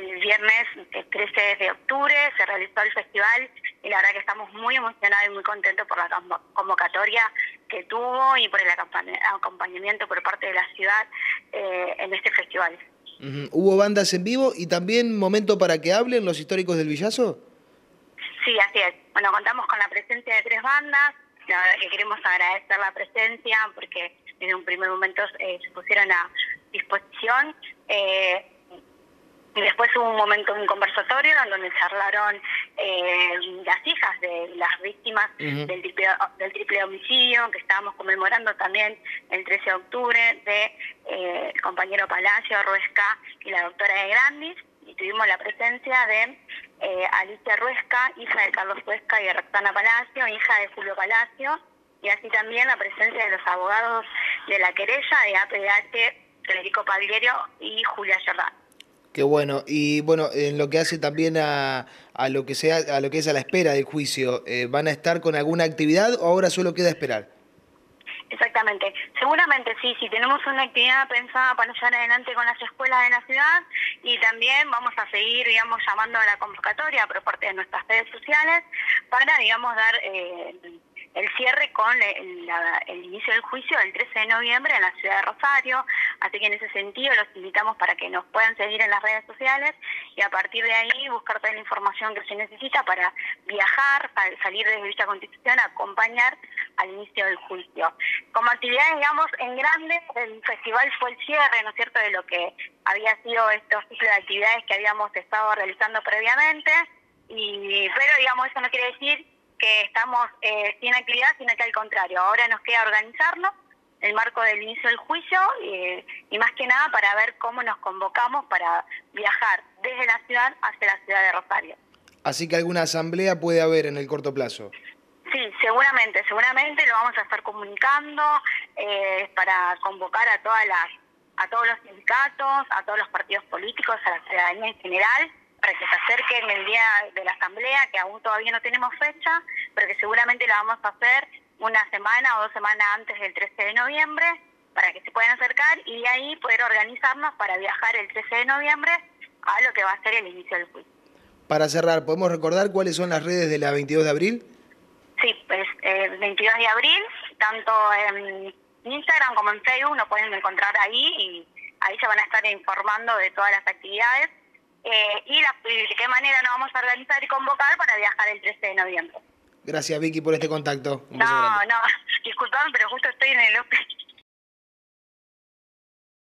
el viernes 13 de octubre se realizó el festival y la verdad que estamos muy emocionados y muy contentos por la convocatoria que tuvo y por el acompañamiento por parte de la ciudad eh, en este festival. ¿Hubo bandas en vivo y también momento para que hablen los históricos del Villazo? Sí, así es. Bueno, contamos con la presencia de tres bandas. La verdad que queremos agradecer la presencia porque en un primer momento eh, se pusieron a disposición. Eh, y después hubo un momento, un conversatorio en donde charlaron eh, las hijas de las víctimas del, triple, del triple homicidio, que estábamos conmemorando también el 13 de octubre, de eh, el compañero Palacio, Ruesca y la doctora de Grandis. Y tuvimos la presencia de eh, Alicia Ruesca, hija de Carlos Ruesca y de Roxana Palacio, hija de Julio Palacio. Y así también la presencia de los abogados de la querella de APH, Federico Pagliero y Julia Jordán. Qué bueno. Y bueno, en lo que hace también a, a lo que sea, a lo que es a la espera del juicio, eh, ¿van a estar con alguna actividad o ahora solo queda esperar? Exactamente. Seguramente sí, sí, tenemos una actividad pensada para llevar adelante con las escuelas de la ciudad y también vamos a seguir, digamos, llamando a la convocatoria por parte de nuestras redes sociales para, digamos, dar eh, el cierre con el, inicio del juicio el 13 de noviembre en la ciudad de Rosario. Así que en ese sentido los invitamos para que nos puedan seguir en las redes sociales y a partir de ahí buscar toda la información que se necesita para viajar, para salir desde Villa Constitución, acompañar al inicio del juicio. Como actividades, digamos, en grande, el festival fue el cierre, ¿no es cierto?, de lo que había sido estos ciclos de actividades que habíamos estado realizando previamente. Y, pero, digamos, eso no quiere decir que estamos eh, sin actividad, sino que al contrario, ahora nos queda organizarnos el marco del inicio del juicio y más que nada para ver cómo nos convocamos para viajar desde la ciudad hacia la ciudad de Rosario. Así que alguna asamblea puede haber en el corto plazo. Sí, seguramente, seguramente lo vamos a estar comunicando eh, para convocar a todas las, a todos los sindicatos, a todos los partidos políticos, a la ciudadanía en general para que se acerquen el día de la asamblea, que aún todavía no tenemos fecha, pero que seguramente la vamos a hacer una semana o dos semanas antes del 13 de noviembre, para que se puedan acercar y de ahí poder organizarnos para viajar el 13 de noviembre a lo que va a ser el inicio del juicio. Para cerrar, ¿podemos recordar cuáles son las redes de la 22 de abril? Sí, pues el eh, 22 de abril, tanto en Instagram como en Facebook nos pueden encontrar ahí y ahí se van a estar informando de todas las actividades eh, y, de qué manera nos vamos a organizar y convocar para viajar el 13 de noviembre. Gracias Vicky por este contacto. no, no, disculpame, pero justo estoy en el